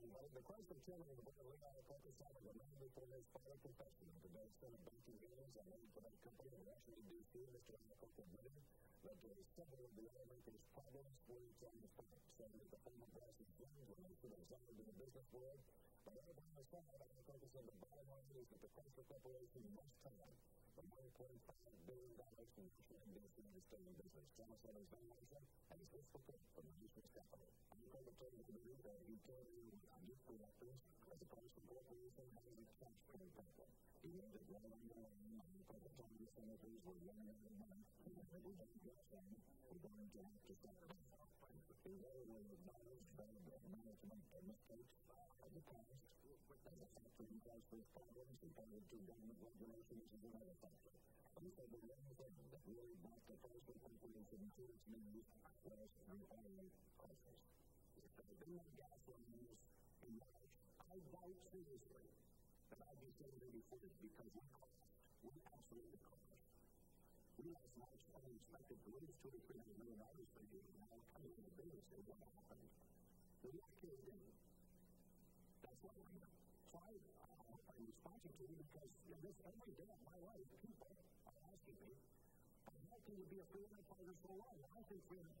the Chrysler chairman of the board, Leon Focused on the man before his final confession the of banking games and then for that company in Washington, Mr. That uh, several of the automakers' problems were on the spot, saying the former and friends were not sure excited in the business world. But everybody on the side, Iacocca said the bottom line is that the Chrysler Corporation must have the $1.5 billion in to in business. And that you go to um, just for that first, as opposed to corporation having a tax credit program. Even the government will money, but the county senators will run out of money, and if we don't get them, we're going to have to start from We really will acknowledge that in transfer problems compared to government regulations is another factor. These are the one thing that really brought. Refining Chryslers. The big gasoline was I doubt seriously that I'd be before this because we cost. We absolutely cost. We lost much unexpected to lose two or three hundred million dollars per year and now coming into business and what happened. We're not killed in. That's here. So I, I'm to you because you know, this every day of my life, people are asking me, how can you be a freelance fighter so long? I think freelance